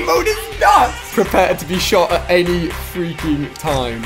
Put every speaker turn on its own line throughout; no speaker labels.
mode is nuts! Prepare to be shot at any freaking time.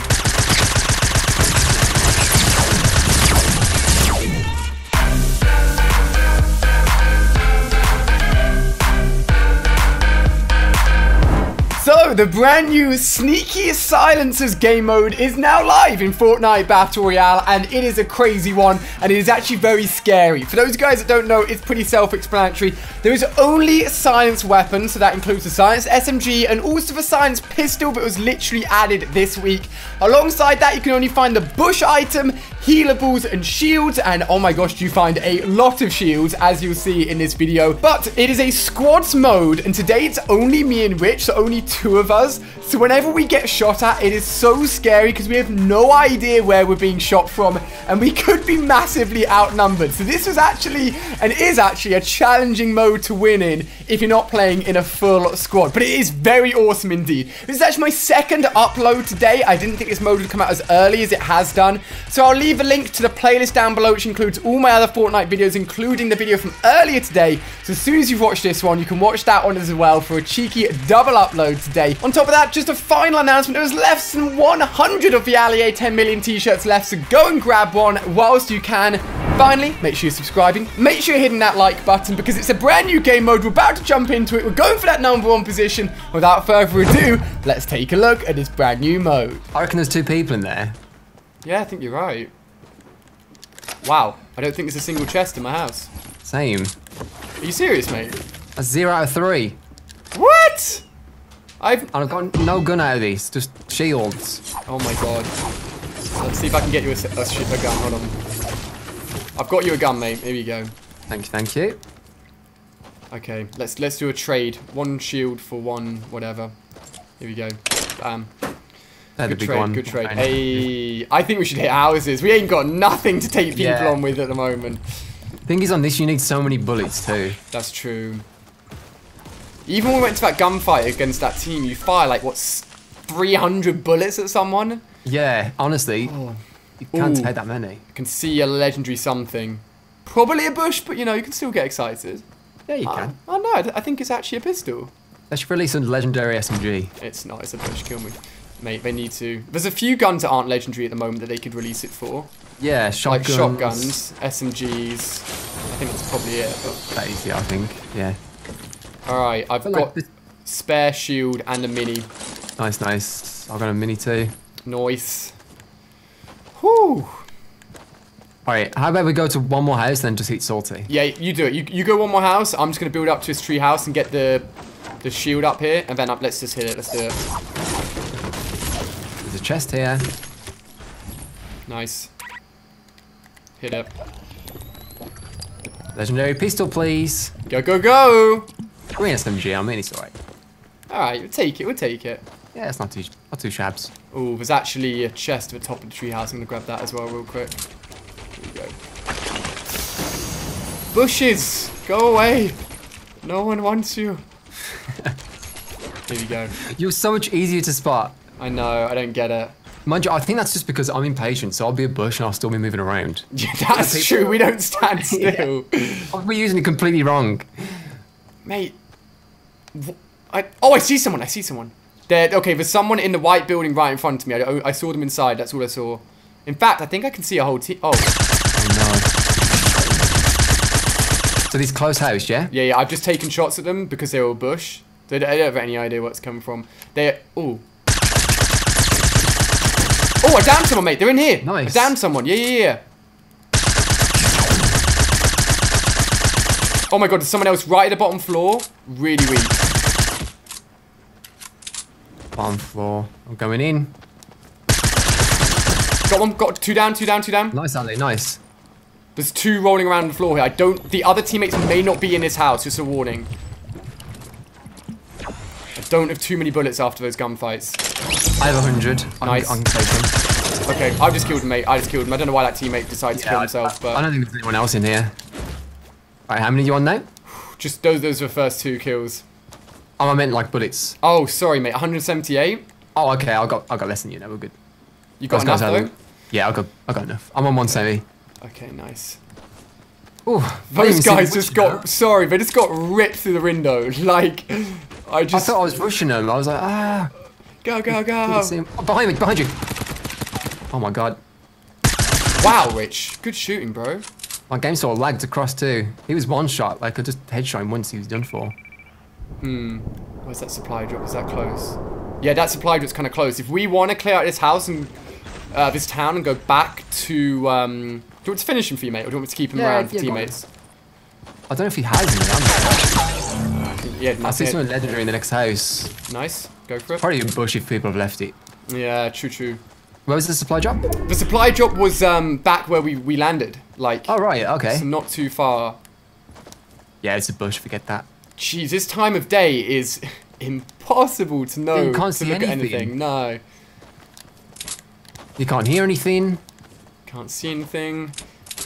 So, the brand new Sneaky Silencers game mode is now live in Fortnite Battle Royale, and it is a crazy one, and it is actually very scary. For those guys that don't know, it's pretty self-explanatory. There is only silence weapons, so that includes the silence SMG and also the silence pistol, it was literally added this week. Alongside that, you can only find the bush item, healables, and shields, and oh my gosh, you find a lot of shields, as you'll see in this video. But it is a squads mode, and today it's only me and Rich, so only two of us. So whenever we get shot at, it is so scary because we have no idea where we're being shot from and we could be massively outnumbered. So this was actually and is actually a challenging mode to win in if you're not playing in a full squad. But it is very awesome indeed. This is actually my second upload today. I didn't think this mode would come out as early as it has done. So I'll leave a link to the playlist down below which includes all my other Fortnite videos including the video from earlier today. So as soon as you've watched this one, you can watch that one as well for a cheeky double upload today. On top of that, just a final announcement. There was less than 100 of the Ali-A 10 million t-shirts left, so go and grab one whilst you can. Finally, make sure you're subscribing. Make sure you're hitting that like button because it's a brand new game mode. We're about to jump into it. We're going for that number one position. Without further ado, let's take a look at this brand new mode.
I reckon there's two people in there.
Yeah, I think you're right. Wow, I don't think there's a single chest in my house.
Same.
Are you serious, mate?
A zero out of three.
What? I've...
I've got no gun out of these, just shields.
Oh my god. Let's see if I can get you a, a, a gun. Hold on. I've got you a gun, mate. Here you go.
Thank you, thank you.
Okay, let's let's do a trade. One shield for one whatever. Here we go. Bam. Good trade, good trade. Hey, I think we should hit houses. We ain't got nothing to take people
Yeah.
on with at the moment.
Thing is, on this, you need so many bullets too.
That's true. Even when we went to that gunfight against that team, you fire like what's 300 bullets at someone.
Yeah, honestly,
Oh,
you can't
Ooh.
take that many.
I can see a legendary something. Probably a bush, but you know you can still get excited.
Yeah, you
I,
can.
I know. I think it's actually a pistol.
Should release a legendary SMG.
It's not. It's a bush. Kill me, mate. They need to. There's a few guns that aren't legendary at the moment that they could release it for,
Yeah,
like
shotguns.
shotguns, SMGs. I think that's probably it. But
That is, yeah, I think. Yeah.
all right, I've
But
got
like, this-
spare shield and a mini.
nice, nice. I've got a mini too.
Nice. Whew.
Alright, how about we go to one more house then just hit salty?
Yeah, you do it. You, you go one more house. I'm just gonna build up to his tree house and get the the shield up here, and then up. Let's just hit it. Let's do it.
Chest here.
Nice. Hit it.
Legendary pistol, please.
Go go go.
Green SMG, I mean, it's alright.
All right, we'll take it. We'll take it.
Yeah, it's not too, not too shabs.
Oh, there's actually a chest at the top of the tree house. I'm gonna grab that as well, real quick. Here we go. Bushes, go away. No one wants you. Here we go.
You're so much easier to spot.
I know. I don't get it.
Mind you, I think that's just because I'm impatient, so I'll be a bush and I'll still be moving around.
Yeah, that's true. We don't stand still.
I'll be using it completely wrong.
Mate. I, oh, I see someone. I see someone. There. Okay, there's someone in the white building right in front of me. I, I saw them inside. That's all I saw. In fact, I think I can see a whole team. Oh,
Oh no. So these close house, yeah?
yeah, yeah. I've just taken shots at them because they were a bush. They don't, I don't have any idea what's coming from. They're. Oh. Oh, I downed someone, mate. They're in here.
Nice.
I downed someone. Yeah, yeah, yeah. Oh my god, there's someone else right at the bottom floor. Really weak.
Bottom floor. I'm going in.
Got one. Got two down. Two down. Two down.
Nice, Ali, nice.
There's two rolling around the floor here. I don't. The other teammates may not be in this house. Just a warning. Don't have too many bullets after those gunfights.
I have a hundred. I,
Nice.
I can take them.
Okay, I've just killed him, mate. I just killed him. I don't know why that teammate decided to kill himself,
I,
but
I don't think there's anyone else in here. Alright, how many do you on now?
just those. Those were the first two kills.
Oh, I meant like bullets.
Oh, sorry, mate. 178.
Oh, okay, I got I got less than you now, we're good.
You got
Those
enough though.
Yeah, I got I got enough. I'm on 170.
Okay, nice.
Ooh,
Those guys just got. Sorry, they just got ripped through the window. Like, I
I
just
thought I was rushing him. I was like, ah.
go go go.
him. Oh, behind me, behind you. Oh my god.
Wow, Rich, good shooting, bro.
My game sort of lagged across too. He was one shot. Like I just headshot him once. He was done for. Hmm.
Where's that supply drop? Is that close? Yeah, that supply drop's kind of close. If we want to clear out this house and uh, this town and go back to, um, do you want to finish him for you, mate, or do you want me to keep him
Yeah,
around for
yeah,
teammates?
I don't know if he has any.
Yeah,
I see something legendary in the next house.
Nice. Go for it.
Probably a bush if people have left it.
Yeah, true, true.
Where was the supply drop?
The supply drop was um, back where we, we landed. Like,
Oh right, okay.
so not too far.
Yeah, it's a bush. Forget that.
Jeez, this time of day is impossible to know.
You can't
to
see
look at
anything.
anything. No.
You can't hear anything.
Can't see anything.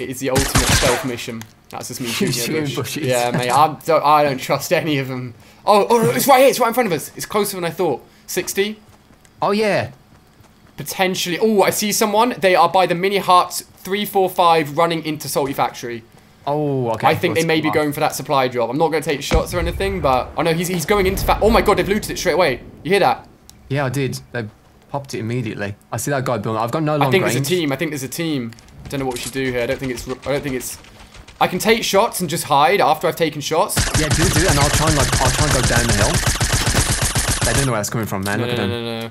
It is the ultimate stealth mission. That's just me shooting
Shooting
at bush.
bushes.
Yeah, mate. I don't, I don't trust any of them. Oh, oh, it's right here. It's right in front of us. It's closer than I thought. 60.
Oh yeah.
Potentially. Oh, I see someone. They are by the mini huts 345 running into Salty Factory.
Oh okay.
I think they may be
oh.
going for that supply drop. I'm not going to take shots or anything, but I know he's, he's going into fa- Oh my god, they've looted it straight away. You hear that?
Yeah, I did. They popped it immediately. I see that guy building. I've got no long
I think
range.
there's a team. I think there's a team. Don't know what we should do here. I don't think it's. I don't think it's. I can take shots and just hide after I've taken shots.
Yeah, do do, and I'll try and like I'll try and go down the hill. I don't know where that's coming from, man.
No,
Look
no,
at
no,
them.
no, no.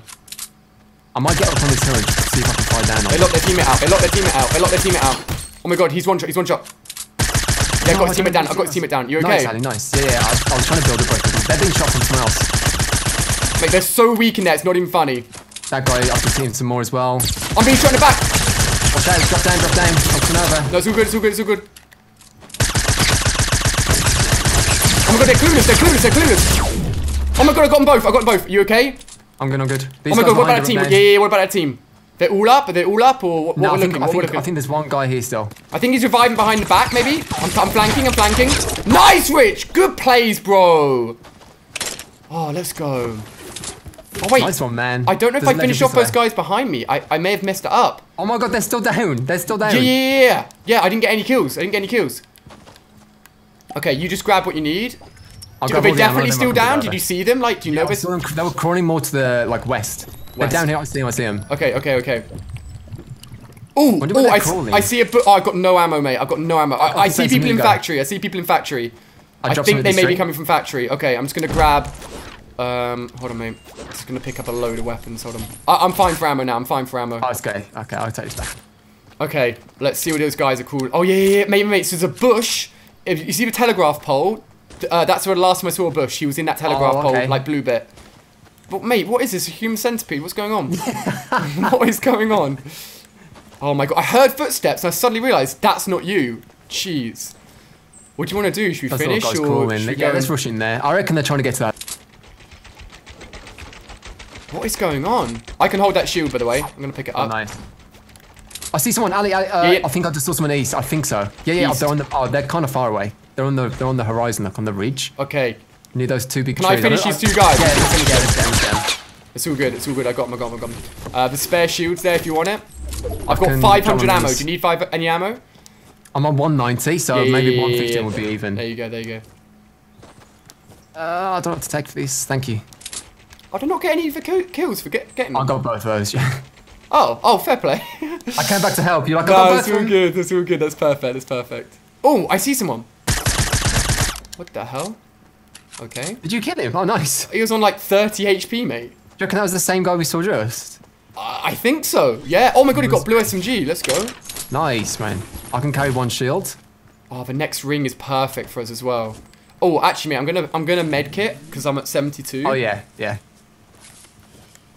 I might get up on this hill and see if I can fly down.
They locked their teammate out. They locked their teammate out. They locked their teammate out. Oh my god, he's one shot. He's one shot. Yeah, I got his teammate down. I got his teammate down. You okay?
Nice, Ali, nice. Yeah, yeah. I, I was trying to build a break. They're being shot from someone else.
Mate, they're so weak in there. It's not even funny.
That guy, I can see him some more as well.
I'm being shot in the back.
Watch out! Drop down, drop down. I'm coming over.
No, it's all good. It's all good. It's all good. Oh my god, they're clueless. They're clueless. They're clueless. Oh my god, I got them both. I got them both. You okay?
I'm good. I'm good. These
Oh my god, what about that team? Yeah, yeah, yeah, what about that team? They're all up? They're they all up or what, what
No,
we're
I think,
looking?
I,
What we're
think,
looking?
I think there's one guy here still.
I think he's reviving behind the back, maybe. I'm, I'm flanking, I'm flanking. Nice, Rich! Good plays, bro. Oh, let's go. Oh, wait.
Nice one, man.
I don't know if I finished
legends
off those guys behind me. I, I may have messed it up.
Oh my god, they're still down. They're still down.
Yeah, yeah, yeah, yeah. Yeah, I didn't get any kills. I didn't get any kills. Okay, you just grab what you need.
I'll
Are they
all the ammo,
definitely
then
still down? Did you see them? Like, do you know where...
them, they were crawling more to the like west. They're down here. I see them. I see them.
Okay, okay, okay. Ooh,
Wonder where
ooh
they're
I. I see a Oh, I've got no ammo, mate. I've got no ammo. I, I
I'll
see people in
go.
factory. I see people in factory.
I
I think they may be coming from factory. Okay, I'm just gonna grab. Um, hold on, mate. I'm just gonna pick up a load of weapons. Hold on. I, I'm fine for ammo now. I'm fine for ammo.
Oh, okay. Okay, I'll take this back.
Okay, let's see what those guys are called. Oh yeah, yeah, yeah. Maybe, mate. So there's a bush. If you see the telegraph pole, uh, that's where the last time I saw a bush. He was in that telegraph
Oh,
pole, like blue bit. But mate, what is this? A human centipede? What's going on? what is going on? Oh my god! I heard footsteps and I suddenly realised that's not you. Jeez. What do you want to do? Should we
That's
finish or should we
Yeah, let's rush in there. I reckon they're trying to get to that.
What is going on? I can hold that shield, by the way. I'm gonna pick it
Oh,
up.
nice. I see someone, Ali. Ali uh,
Yeah, yeah.
I think I just saw someone east. I think so. Yeah, yeah.
East.
They're on the. Oh, they're kind of far away. They're on the. They're on the horizon, like on the ridge.
Okay,
Near those two big
Can I
trees.
finish
don't-
these two guys?
Yeah, let's finish them. Let's get them, let's get them.
it's all good. It's all good. I got them. I got them. I got them. Uh, the spare shields there if you want it. I've got 500 ammo. Do you need five any ammo?
I'm on 190, so
Yeah,
maybe
yeah, yeah,
115
yeah.
would be even.
There you go. There you go.
Uh, I don't have to take this. Thank you.
I did not get any of the kills for get, getting
I got both of those. Yeah.
Oh, oh, fair play.
I came back to help. You like?
No, that's
of
all good. That's all good. That's perfect. That's perfect. Oh, I see someone. What the hell? Okay.
Did you kill him? Oh, nice.
He was on like 30 HP, mate.
you reckon that was the same guy we saw just?
I I think so. Yeah. Oh my god, he got blue SMG. Let's go.
Nice, man. I can carry one shield.
Oh, the next ring is perfect for us as well. Oh, actually, mate, I'm gonna I'm gonna med kit because I'm at 72.
Oh yeah, yeah.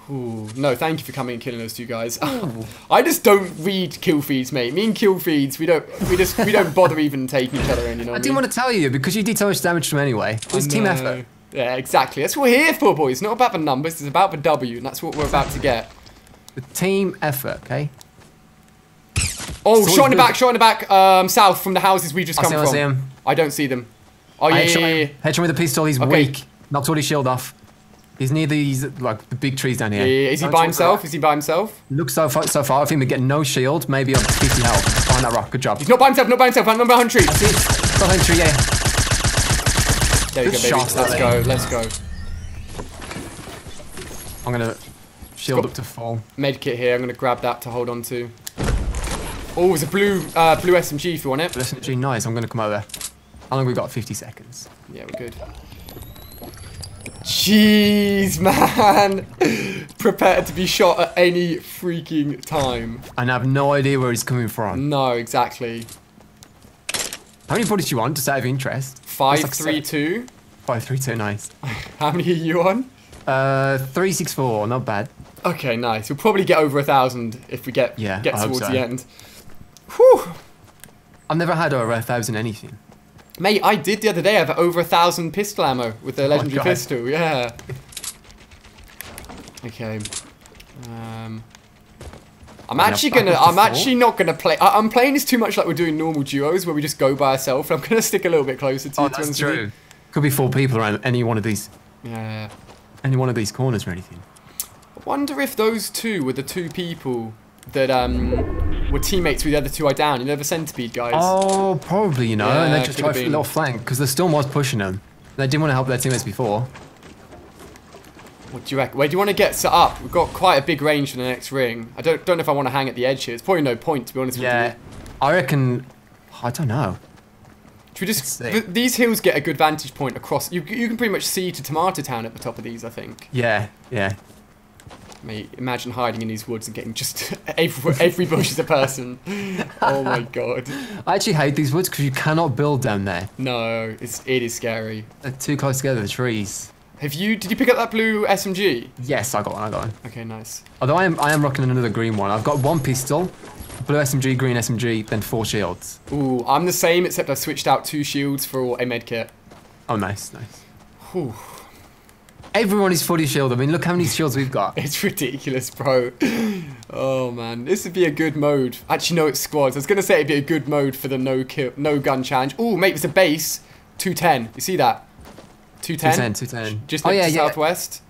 Ooh, no, thank you for coming and killing those two guys. I just don't read kill feeds, mate. Me and kill feeds, we don't we just we don't bother even taking each other in. You know.
I didn't
mean?
want to tell you because you did so much damage to him anyway. It was team effort.
Yeah, exactly. That's what we're here for, boys. It's not about the numbers. It's about the W, and that's what we're about to get.
The team effort, okay?
Oh, shot in the back, shot in the back, um, south from the houses we just
I
come
see him, I
from.
see him.
I don't see them. Oh yeah,
I
yeah, yeah,
him.
yeah.
Headshot with a pistol. He's
Okay.
weak. Knocked all his shield off. He's near these like the big trees down here.
Yeah, yeah. Is he
Don't
by himself? Is he by himself?
it. Looks so far, so far. I think we get no shield. Maybe on 50 health. Behind that rock. Good job.
He's not by himself. Not by himself. I'm behind tree.
See it? Behind tree, yeah.
There you go, baby.
shot,
Let's go. Let's go.
I'm gonna shield up to full.
Med kit here. I'm gonna grab that to hold on to. Oh, there's a blue uh, blue SMG if you want it.
Gee, nice. I'm gonna come over. How long we got? 50 seconds.
Yeah, we're good. Jeez, man. Prepared to be shot at any freaking time.
And I have no idea where he's coming from.
No, exactly.
How many bodies do you want? Just out of interest.
Five,
like
three, two.
Five, three, two, Nice.
How many are you on?
Uh, three, six, four. Not bad.
Okay, nice. We'll probably get over a thousand if we get
Yeah,
get
I
towards
so.
the end. Whew.
I've never had over a thousand anything.
Mate, I did the other day I have over a thousand pistol ammo with the
Oh
legendary pistol. Yeah. Okay. Um. I'm actually gonna. I'm actually not gonna play. I, I'm playing this too much like we're doing normal duos where we just go by ourselves. I'm gonna stick a little bit closer to
Oh,
you. to
that's
honest with you.
true. Could be four people around any one of these,
Yeah.
any one of these corners or anything.
I wonder if those two were the two people that um were teammates with the other two I down. You know the centipede guys.
Oh, probably, you know, and they just tried for a little flank because the storm was pushing them. They didn't want to help their teammates before.
What do you reckon? Where do you want to get set up? We've got quite a big range for the next ring. I don't don't know if I want to hang at the edge here. It's probably no point to be honest with
Yeah,
you.
I reckon. I don't know.
Should we just th- these hills get a good vantage point across? You you can pretty much see to Tomato Town at the top of these. I think.
Yeah, yeah.
Mate, imagine hiding in these woods and getting just every every bush is a person. Oh my god.
I actually hate these woods because you cannot build down there.
No, it's it is scary.
They're too close together, the trees.
Have you? Did you pick up that blue SMG?
Yes, I got one, I got one.
Okay, nice.
Although I am, I am rocking another green one. I've got one pistol, blue SMG, green SMG, then four shields.
Ooh, I'm the same except I've switched out two shields for a med kit.
Oh, nice, nice.
Whew.
Everyone is fully shielded. I mean, look how many shields we've got.
It's ridiculous, bro. Oh man, this would be a good mode. Actually, no, it's squads. I was gonna say it'd be a good mode for the no kill, no gun challenge. Ooh, mate, it's a base. 210. You see that? 210.
210, 210.
Just
oh, yeah,
to
yeah.
southwest.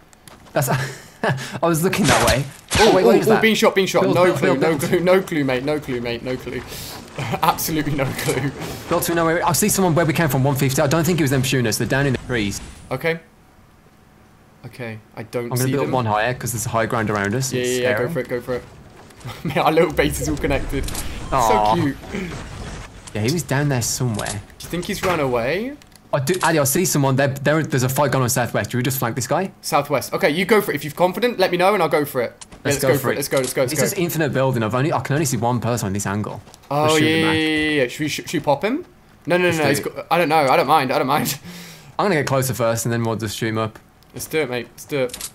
That's. I was looking that way.
Oh,
wait,
oh,
wait, is
oh,
that?
being shot, being shot.
Build,
no
build,
clue,
build,
no clue, no clue, mate, no clue, mate, no clue. Absolutely no clue.
Got to know where. I see someone where we came from, 150. I don't think it was them shooting us. They're down in the trees.
Okay. Okay, I don't
I'm going
see
to build
them.
one higher because there's high ground around us.
Yeah, yeah, yeah, go for it, go for it. Mate, our little base is all connected.
Aw.
So cute.
Yeah, he was down there somewhere.
Do you think he's run away?
I do, Addy, I see someone. There, there, there's a fight going on southwest. Do we just flank this guy?
Southwest. Okay, you go for it. If you're confident, let me know and I'll go for it. Yeah,
Let's go for it.
Let's go, let's go, let's
It's
go.
just infinite building. I've only, I can only see one person on this angle.
Oh, yeah, yeah, yeah, yeah. Should we, should we pop him? No, no, no,
Let's
no.
do
He's
it.
got, I don't know. I don't mind. I don't mind.
I'm gonna get closer first, and then we'll just shoot him up.
Let's do it, mate. Let's do it.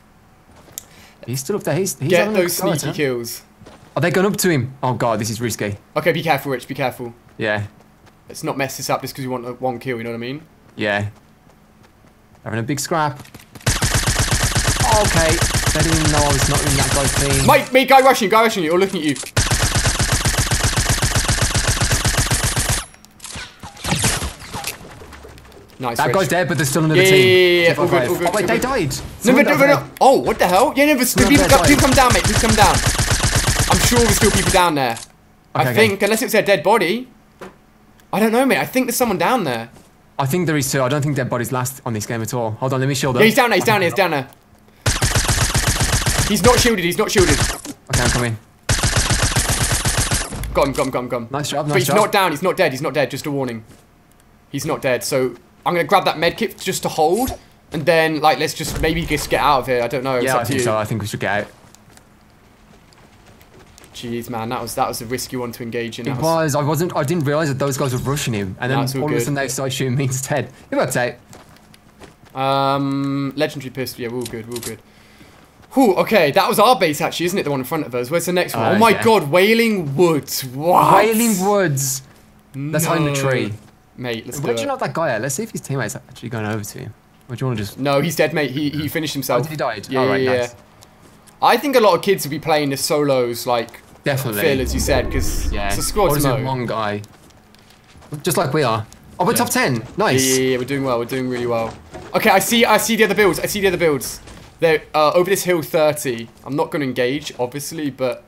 He's still up there. He's, he's
Get those sneaky kills.
Are they going up to him? Oh god, this is risky.
Okay, be careful, Rich. Be careful.
Yeah,
Let's not mess this up just because you want a one kill, you know what I mean?
yeah. Having a big scrap. Okay, they didn't even know I was not in that guy's team.
Mate, mate, guy rushing you, guy rushing you, or looking at you. Nice,
that
Rich.
guy's dead, but there's still another
Yeah,
team.
yeah, yeah, yeah. All good, all good,
Oh wait, they died.
No, no, but no. Oh, what the hell? Yeah, no, but
Someone
people, people come down, mate. People come down. I'm sure there's still people down there. I
Okay, okay.
think, unless it's their dead body. I don't know, mate. I think there's someone down there.
I think there is two. I don't think dead bodies last on this game at all. Hold on, let me shield up.
Yeah, he's down there. He's down there. He's down there. He's not shielded. He's not shielded.
Okay, I'm coming.
Got him. Got him. Got him. Got him.
Nice job,
But he's
job.
not down. He's not dead. He's not dead. Just a warning. He's not dead. So I'm gonna grab that med kit just to hold, and then like let's just maybe just get out of here. I don't know.
Yeah, I think so. I think we should get out.
Jeez, man, that was that was a risky one to engage in.
It
That
was. I wasn't. I didn't realize that those guys were rushing him, and then
That's all
all of a sudden they started shooting me instead. It worked out.
Um, legendary pistol. Yeah, we're all good. We're all good. Whew, okay, that was our base actually, isn't it? The one in front of us. Where's the next one?
Uh,
oh my
yeah.
god, Wailing Woods. What?
Wailing Woods. Hide in the tree.
Mate, let's do
Where'd you
it.
knock that guy at? Let's see if his teammates are actually going over to him. Or do you want to just?
No, he's dead, mate. He he finished himself.
Oh, he died.
Yeah,
All right,
yeah, yeah.
nice.
I think a lot of kids will be playing the solos, like
Definitely.
Phil, as you said, because
Yeah.
it's a squad mode.
one guy? Just like we are. Oh, we're
Yeah.
top ten.
Yeah,
Nice.
yeah, yeah, we're doing well. We're doing really well. Okay, I see. I see the other builds. I see the other builds. They're uh, over this hill, thirty. I'm not going to engage, obviously, but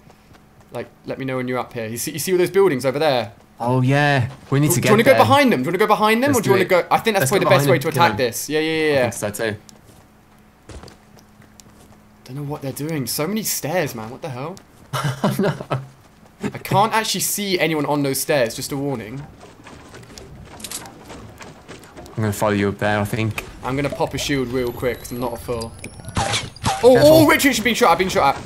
like, let me know when you're up here. You see, you see all those buildings over there.
Oh yeah. We need to get.
do you want to go behind them? Do you want to go behind them,
Let's
or do you want to go? I think that's
Let's
probably the best way to attack this. Yeah, yeah,
I
yeah.
think so too.
Don't know what they're doing. So many stairs, man. What the hell? I can't actually see anyone on those stairs. Just a warning.
I'm gonna follow you up there, I think.
I'm gonna pop a shield real quick. 'cause I'm not a fool. Oh,
Careful.
oh, oh Rich, Rich, been shot. I've been shot at.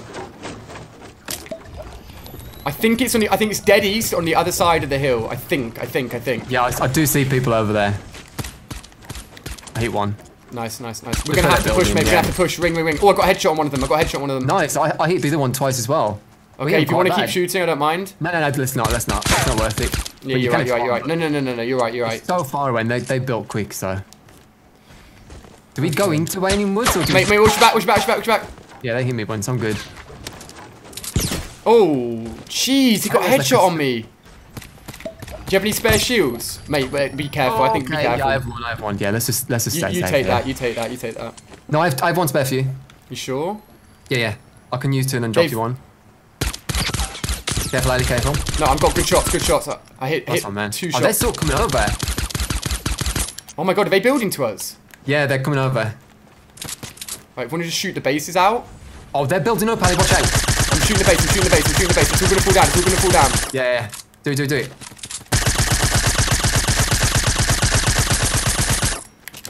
I think it's on the. I think it's dead east on the other side of the hill. I think. I think. I think.
Yeah, I, I do see people over there. I hit one.
Nice, nice, nice. We're gonna have to push, mate. We're gonna have to push. Ring, ring, ring. Oh, I got a headshot on one of them. I got a headshot on one of them.
Nice, I, I hit the other one twice as well.
Okay,
ain't
if you want to keep shooting, I don't mind.
No, no, no, let's not, let's not. It's not worth it.
Yeah,
But
you're right, you're right, you're right. No, no, no, no, no, you're right, you're right.
So far away, and they, they built quick, so. Do we go into Wailing Woods or do we...
Mate, mate, watch back, watch back, watch back, watch back.
Yeah, they hit me once, I'm good.
Oh, jeez, he got a headshot
like a-
on me. Do you have any spare shields? Mate, wait, be careful, I think be
Okay,
careful.
Yeah, I have one, I have one. Yeah, let's just, let's just
you you take
here.
that, you take that, you take that.
No, I have, I have one spare for you.
You sure?
Yeah, yeah. I can use two and then drop
Dave.
you one. Careful, lady, careful.
No, I've got good shots, good shots. I, I hit,
That's
hit
one, man.
two
oh, they're still coming over.
Oh my god, are they building to us?
Yeah, they're coming over.
Right, want to just shoot the bases out?
Oh, they're building up, Ali, watch out.
Shooting the base, I'm shooting the base, I'm shooting the base. It's all gonna fall down, it's all gonna fall down.
Yeah, yeah. Do it, do it, do it.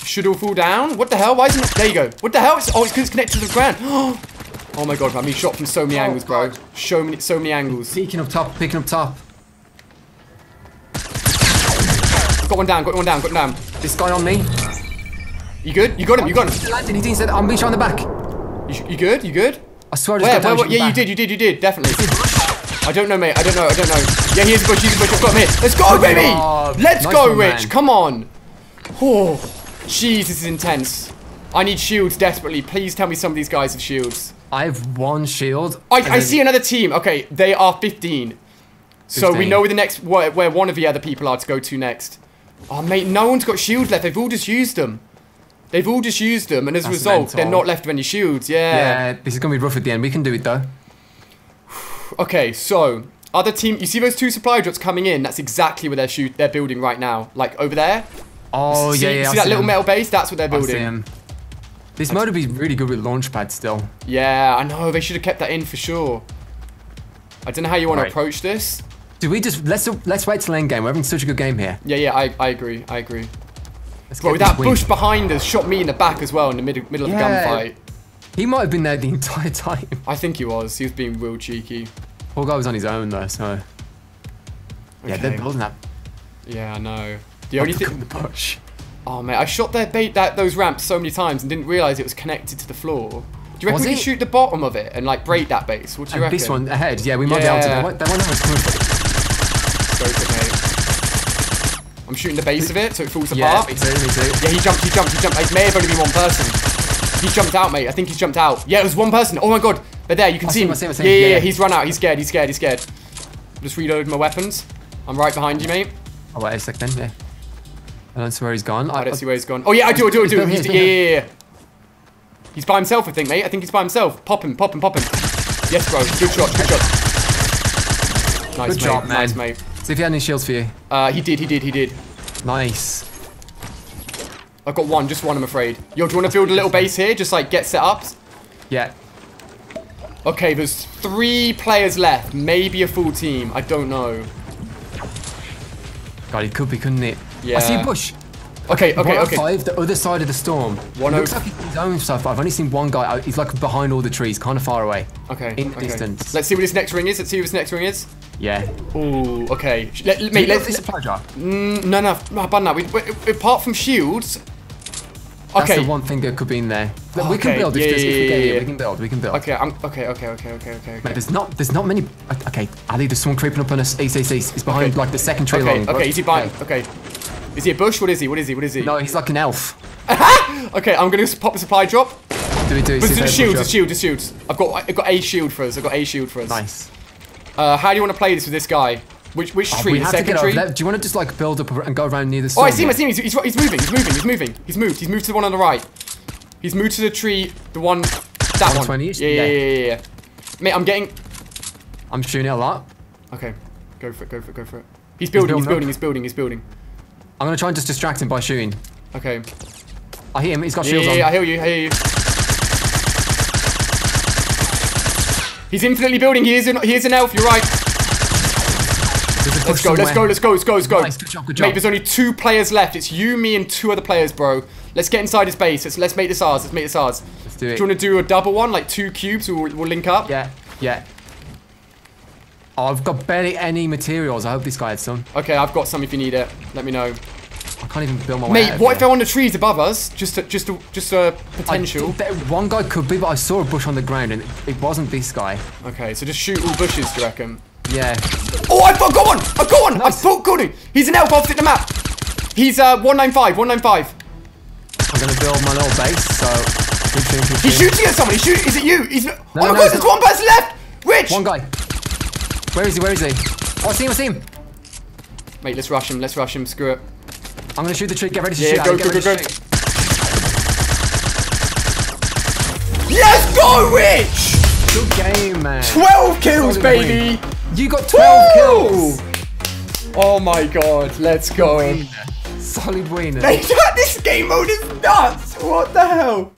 Should all fall down? What the hell? Why isn't it? There you go. What the hell? It's, oh, it's 'cause it's connected to the ground. Oh my god, I'm being shot from so many
Oh,
angles, bro.
God.
So many, so many angles.
Peeking up top, peeking up top.
Got one down, got one down, got one down.
This guy on me.
You good? You got him, you got him.
He landed, he say. I'm being shot in the back.
You, you good? You good?
I swear I just
Where?
got
where, where? Yeah, you did, you did, you did, definitely. I don't know, mate. I don't know, I don't know. Yeah, here's a bush, here's a bush. I've got him here. Let's go, baby!
job.
Let's
Nice
go,
one,
Rich.
man.
Come on. Oh, jeez, this is intense. I need shields desperately. Please tell me some of these guys have shields.
I have one shield.
I, I see another team. Okay, they are 15. So we know where the next where, where one of the other people are to go to next. Oh mate, no one's got shields left. They've all just used them. They've all just used them, and as a
That's
result, they're not left with any shields. Yeah.
Yeah, this is gonna be rough at the end. We can do it though.
Okay, so other team. You see those two supply drops coming in? That's exactly where they're shoot. They're building right now. Like over there.
Oh
see,
yeah, yeah.
See
I
that
see
little
him.
metal base? That's what they're
I see
building.
This mode would be really good with launch launchpad still.
Yeah, I know. They should have kept that in for sure. I don't know how you want
Right.
to approach this.
Do we just let's let's wait till end game? We're having such a good game here.
Yeah, yeah, I, I agree. I agree.
Let's
Bro, that
this win.
bush behind us shot me in the back as well in the middle, middle of the
Yeah.
gunfight.
He might have been there the entire time.
I think he was. He was being real cheeky.
Poor guy was on his own though, so yeah, they're
Okay.
building that.
Yeah, I know. The only
in
thing.
the bush.
Oh man, I shot their bait that those ramps so many times and didn't realize it was connected to the floor. Do you reckon
Was
we can shoot the bottom of it and like break that base? What do you
And
reckon?
this one ahead, yeah, we might be able to.
Yeah.
They won't, they won't know what's coming from.
Go for. I'm shooting the base of it so it falls
Yeah,
apart.
me too, me too.
Yeah, he jumped, he jumped, he jumped. It may have only been one person. He jumped out, mate. I think he's jumped out. Yeah, it was one person. Oh my god. They're there. You can
I
see him.
I see him,
yeah, yeah,
Yeah,
yeah.
yeah.
He's run out. He's scared. He's scared. He's scared. Just reload my weapons. I'm right behind you, mate.
Oh wait a sec then, yeah. I don't see where he's gone.
I don't oh, see where he's gone. Oh yeah, I do, I do, I do.
He's
He's, yeah, yeah, yeah. He's by himself, I think, mate. I think he's by himself. Pop him, pop him, pop him. Yes, bro. Good shot, good shot. Nice,
Good
mate.
job, man.
Nice, mate.
See if he had any shields for you.
Uh, he did, he did, he did.
Nice.
I've got one, just one, I'm afraid. Yo, do you want to build a little base here? Just like get set up?
Yeah.
Okay, there's three players left. Maybe a full team. I don't know.
God, it could be, couldn't it?
Yeah.
I see a bush.
Okay, okay, okay.
Five, the other side of the storm.
One
Looks
oh-
like he's his own stuff, I've only seen one guy. out- He's like behind all the trees, kind of far away.
Okay.
In the
okay.
distance.
Let's see what his next ring is. Let's see what his next ring is.
Yeah.
Ooh, okay. Let,
Mate,
mate,
let's
let's.
supply drop.
Mm, no, no, no, but no. We, we, apart from shields. Okay.
That's
Okay.
the one thing that could be in there. Look, we can
Okay,
build if,
yeah,
this, if we
yeah,
get
yeah,
here.
yeah.
We can build. We can build.
Okay, I'm okay, okay, okay, okay, okay,
Mate, there's not. There's not many. Okay, Ali, there's someone creeping up on us. East, east, east. He's behind
Okay.
like the second tree
Okay,
long.
okay, is he by?
Okay.
Okay. Is he a bush? What is he? What is he? What is he?
No, he's like an elf.
Okay, I'm gonna pop the supply drop.
Do we do?
It's shields, it's shields, it's shields. I've got, I've got a shield for us. I've got a shield for us.
Nice.
Uh, how do you want to play this with this guy? Which which
Oh,
tree?
we
The
have to
second tree?
Do you want to just like build up and go around near the
Oh. I see him, I see him. He's, he's, he's moving, he's moving, he's moving. He's moved, he's moved to the one on the right. He's moved to the tree, the one, that one.
120-ish?
Yeah, yeah,
Yeah.
yeah, yeah, yeah. Mate, I'm getting,
I'm shooting it a lot.
okay. Go for it, go for it, go for it. He's building, he's
building
he's building, he's building.
I'm gonna try and just distract him by shooting.
Okay.
I hear him. He's got
Yeah,
shields
yeah,
on.
yeah, I hear you, I hear you. He's infinitely building. He is an, he is an elf. You're right. Let's go, let's go, let's go, let's go, let's go.
Nice, good job, good
Mate, there's only two players left. It's you, me, and two other players, bro. Let's get inside his base. Let's, let's make this ours. Let's make this ours.
Let's do
Do
it.
you want to do a double one, like two cubes? We'll, we'll link up.
Yeah, yeah. Oh, I've got barely any materials. I hope this guy had some.
Okay, I've got some if you need it. Let me know.
I can't even build my way
Mate,
of
what if they're on the trees above us? Just, a, just, a, just a
I-
potential.
one guy could be, but I saw a bush on the ground and it wasn't this guy.
Okay, so just shoot all bushes, do you reckon?
Yeah.
Oh, I've got, got one! I've got one!
Nice.
I've got, got him! He's an elf opposite the map! He's uh, 195, 195.
I'm gonna build my little base, so. Shoot, shoot, shoot,
He's shooting at someone. He's shooting. Is it you? He's. oh my
no,
god, there's one person left! Rich!
One guy. Where is he? Where is he? Oh, I see him, I see him.
Mate, let's rush him. Let's rush him. Screw it.
I'm gonna shoot the tree. Get ready to
Yeah,
shoot.
go, go,
ready
go,
to
go.
shoot.
Let's go, Rich!
Good game, man.
12 kills, baby!
You got 12
Woo!
kills.
Oh my god, let's go.
Solid win.
Mate, this game mode is nuts! What the hell?